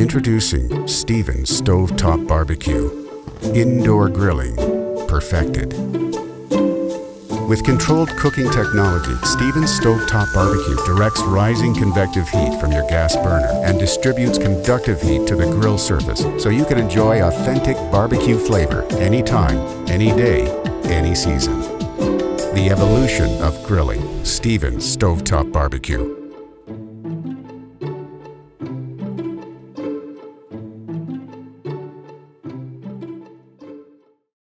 Introducing Stephen's Stovetop Barbecue. Indoor grilling perfected. With controlled cooking technology, Stephen's Stovetop Barbecue directs rising convective heat from your gas burner and distributes conductive heat to the grill surface so you can enjoy authentic barbecue flavor anytime, any day, any season. The evolution of grilling. Stephen's Stovetop Barbecue.